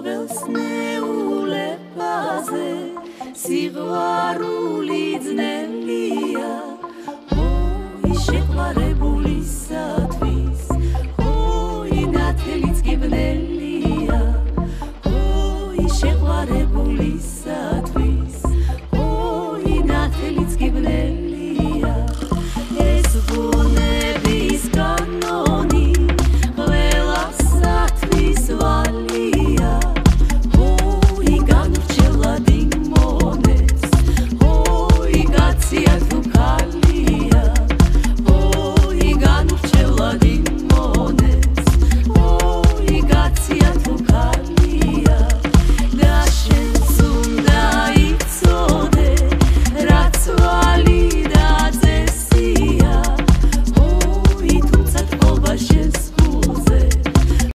ყოველს მეულებაზე სიყვარული ძნელია ოი შეყვარებულისათვის ოი ნათელიც გიბნელია ოი შეყვარებულისათვის ოი ნათელი